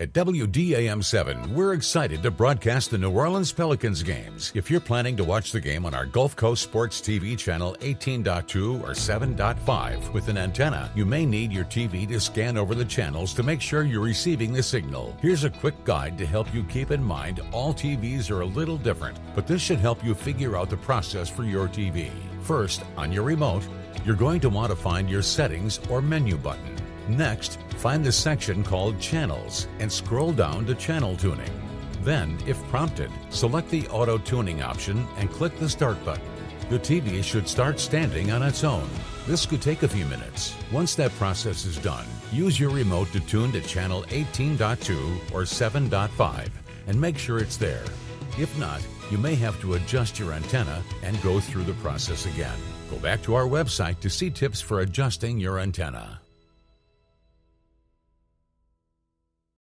At WDAM 7, we're excited to broadcast the New Orleans Pelicans games. If you're planning to watch the game on our Gulf Coast Sports TV channel 18.2 or 7.5 with an antenna, you may need your TV to scan over the channels to make sure you're receiving the signal. Here's a quick guide to help you keep in mind all TVs are a little different, but this should help you figure out the process for your TV. First, on your remote, you're going to want to find your settings or menu button. Next, find the section called Channels and scroll down to Channel Tuning. Then, if prompted, select the Auto Tuning option and click the Start button. The TV should start standing on its own. This could take a few minutes. Once that process is done, use your remote to tune to channel 18.2 or 7.5 and make sure it's there. If not, you may have to adjust your antenna and go through the process again. Go back to our website to see tips for adjusting your antenna.